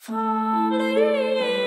Falling